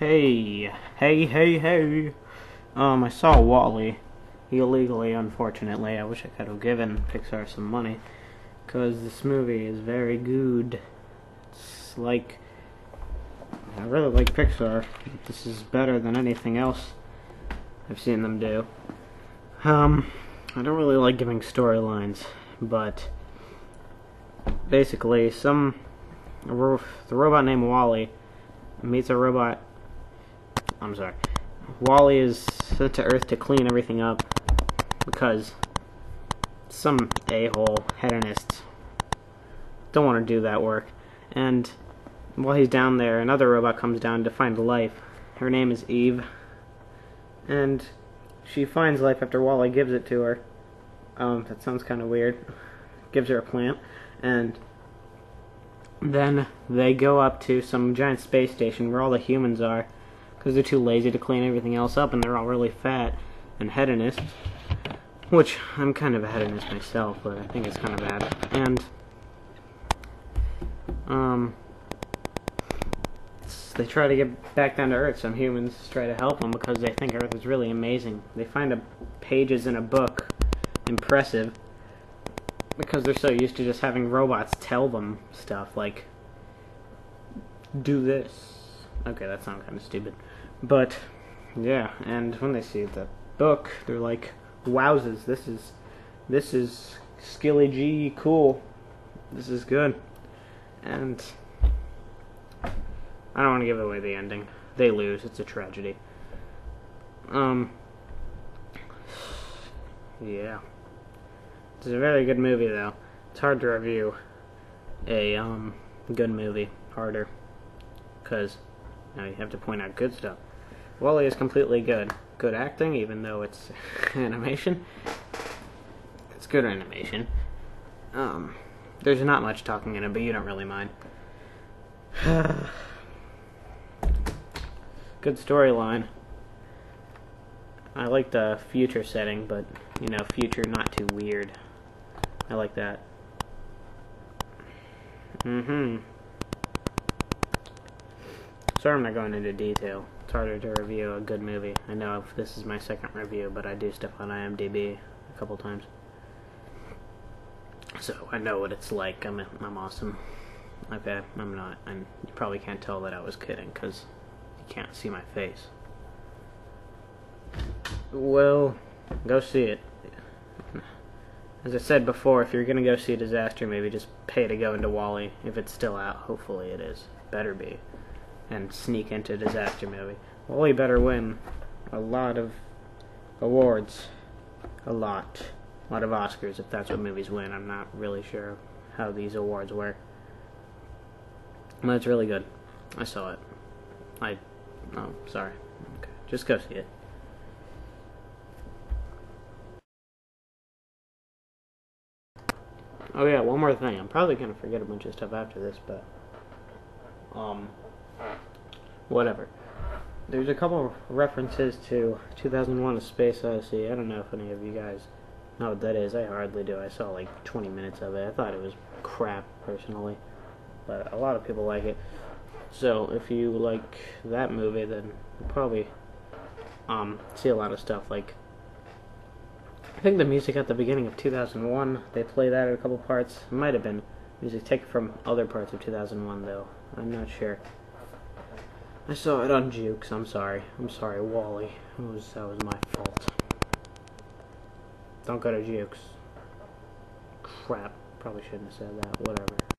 Hey, hey, hey, hey. Um, I saw Wall-E illegally, unfortunately. I wish I could have given Pixar some money because this movie is very good. It's like I really like Pixar. This is better than anything else I've seen them do. Um, I don't really like giving storylines, but basically, some the robot named Wall-E meets a robot. I'm sorry. Wall-E is sent to Earth to clean everything up because some a-hole hedonists don't want to do that work. And while he's down there, another robot comes down to find life. Her name is Eve. And she finds life after Wall-E gives it to her. Um, that sounds kind of weird. Gives her a plant. And then they go up to some giant space station where all the humans are because they're too lazy to clean everything else up and they're all really fat and hedonists. Which, I'm kind of a hedonist myself, but I think it's kind of bad. And, um, they try to get back down to Earth. Some humans try to help them because they think Earth is really amazing. They find a pages in a book impressive because they're so used to just having robots tell them stuff like do this. Okay, that sounds kind of stupid. But yeah, and when they see the book, they're like, "Wowzers, this is this is Skilly G cool. This is good." And I don't want to give away the ending. They lose. It's a tragedy. Um. Yeah. It's a very good movie, though. It's hard to review a um good movie. Harder, because now you have to point out good stuff. Wall-E is completely good. Good acting, even though it's animation. It's good animation. Um, there's not much talking in it, but you don't really mind. good storyline. I like the future setting, but you know, future not too weird. I like that. Mm-hmm. Sorry I'm not going into detail. It's harder to review a good movie. I know this is my second review, but I do stuff on IMDb a couple times. So I know what it's like. I'm, I'm awesome. Okay, I'm not. And you probably can't tell that I was kidding, because you can't see my face. Well, go see it. As I said before, if you're gonna go see a disaster movie, just pay to go into Wall-E. If it's still out, hopefully it is. Better be. And sneak into disaster movie. Wall-E better win a lot of awards. A lot. A lot of Oscars, if that's what movies win. I'm not really sure how these awards work. But it's really good. I saw it. I. Oh, sorry. Okay. Just go see it. Oh yeah, one more thing. I'm probably gonna forget a bunch of stuff after this, but um, whatever. There's a couple references to 2001: A Space Odyssey. I don't know if any of you guys know what that is. I hardly do. I saw like 20 minutes of it. I thought it was crap personally, but a lot of people like it. So if you like that movie, then you probably um see a lot of stuff like I think the music at the beginning of 2001, they play that in a couple parts. It might have been music taken from other parts of 2001, though. I'm not sure. I saw it on Jukes. I'm sorry. I'm sorry, Wall-E. It was, that was my fault. Don't go to Jukes. Crap. Probably shouldn't have said that. Whatever.